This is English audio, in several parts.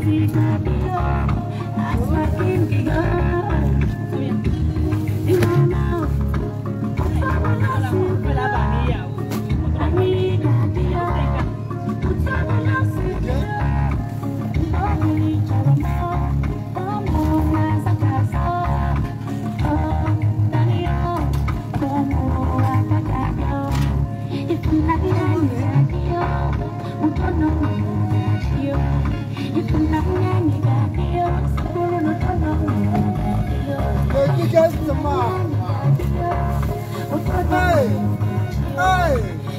Thank you.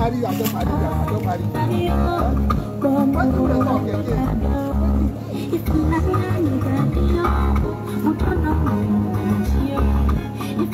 Maria, Maria, Maria. What do you talk again?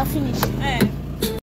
a finish. É.